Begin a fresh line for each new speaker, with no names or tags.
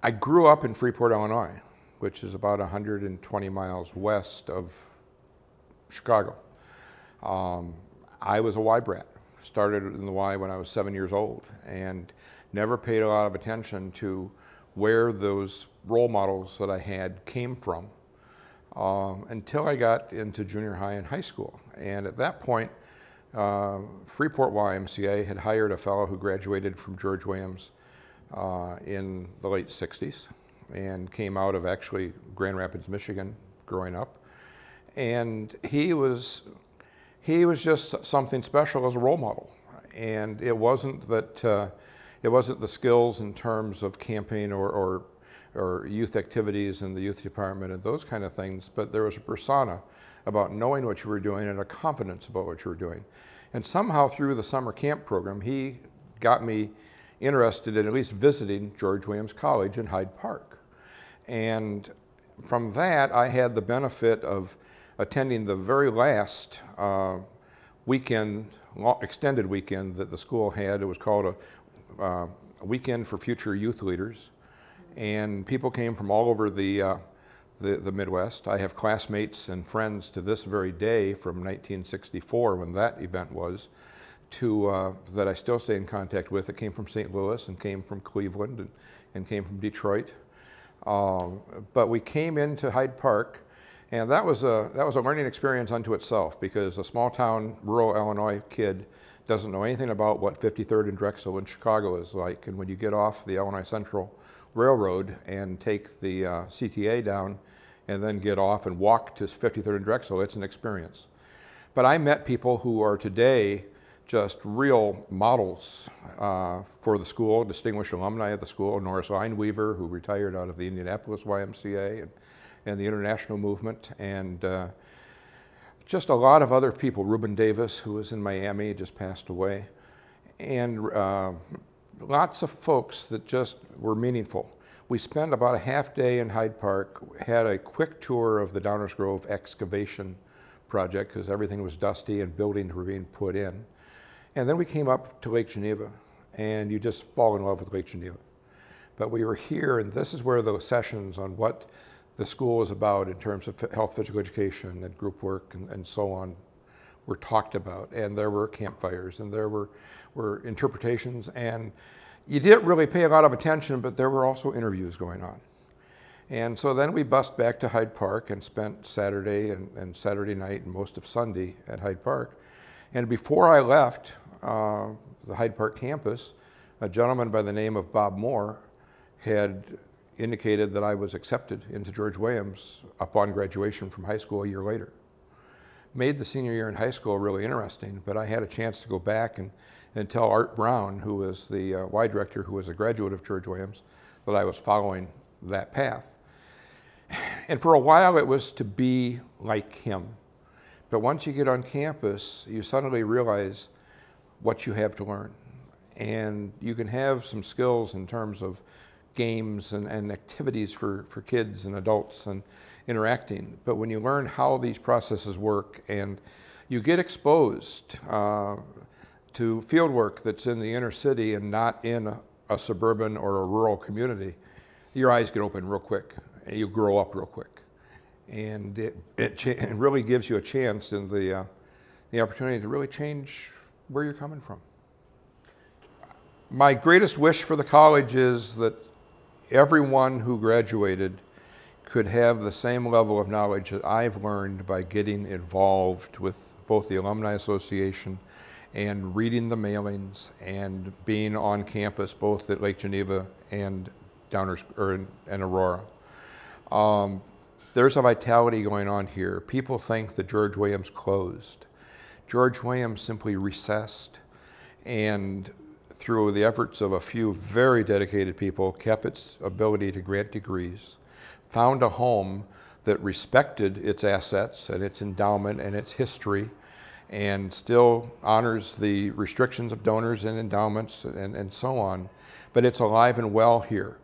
I grew up in Freeport, Illinois, which is about 120 miles west of Chicago. Um, I was a Y brat. Started in the Y when I was seven years old and never paid a lot of attention to where those role models that I had came from um, until I got into junior high and high school. And at that point, uh, Freeport YMCA had hired a fellow who graduated from George Williams uh, in the late 60s and came out of actually Grand Rapids, Michigan, growing up. And he was, he was just something special as a role model. And it wasn't that, uh, it wasn't the skills in terms of camping or, or, or youth activities in the youth department and those kind of things, but there was a persona about knowing what you were doing and a confidence about what you were doing. And somehow through the summer camp program, he got me interested in at least visiting George Williams College in Hyde Park. And from that, I had the benefit of attending the very last uh, weekend, extended weekend that the school had. It was called a, uh, a weekend for future youth leaders. And people came from all over the, uh, the, the, Midwest. I have classmates and friends to this very day from 1964 when that event was to, uh, that I still stay in contact with. It came from St. Louis and came from Cleveland and, and came from Detroit. Um, but we came into Hyde Park, and that was, a, that was a learning experience unto itself because a small town, rural Illinois kid doesn't know anything about what 53rd and Drexel in Chicago is like. And when you get off the Illinois Central Railroad and take the uh, CTA down and then get off and walk to 53rd and Drexel, it's an experience. But I met people who are today just real models uh, for the school, distinguished alumni of the school, Norris Lineweaver, who retired out of the Indianapolis YMCA and, and the international movement, and uh, just a lot of other people. Reuben Davis, who was in Miami, just passed away, and uh, lots of folks that just were meaningful. We spent about a half day in Hyde Park, had a quick tour of the Downers Grove excavation project because everything was dusty and buildings were being put in. And then we came up to Lake Geneva, and you just fall in love with Lake Geneva. But we were here, and this is where those sessions on what the school is about in terms of health physical education and group work and, and so on were talked about. And there were campfires, and there were, were interpretations, and you didn't really pay a lot of attention, but there were also interviews going on. And so then we bussed back to Hyde Park and spent Saturday and, and Saturday night and most of Sunday at Hyde Park. And before I left, uh, the Hyde Park campus, a gentleman by the name of Bob Moore had indicated that I was accepted into George Williams upon graduation from high school a year later. Made the senior year in high school really interesting, but I had a chance to go back and, and tell Art Brown, who was the uh, Y director, who was a graduate of George Williams, that I was following that path. And for a while, it was to be like him. But once you get on campus, you suddenly realize what you have to learn. And you can have some skills in terms of games and, and activities for, for kids and adults and interacting. But when you learn how these processes work and you get exposed uh, to field work that's in the inner city and not in a, a suburban or a rural community, your eyes get open real quick and you grow up real quick. And it, it, it really gives you a chance and the, uh, the opportunity to really change where you're coming from. My greatest wish for the college is that everyone who graduated could have the same level of knowledge that I've learned by getting involved with both the Alumni Association and reading the mailings and being on campus both at Lake Geneva and Downers or in, in Aurora. Um, there's a vitality going on here. People think that George Williams closed. George Williams simply recessed and through the efforts of a few very dedicated people, kept its ability to grant degrees, found a home that respected its assets and its endowment and its history, and still honors the restrictions of donors and endowments and, and so on. But it's alive and well here.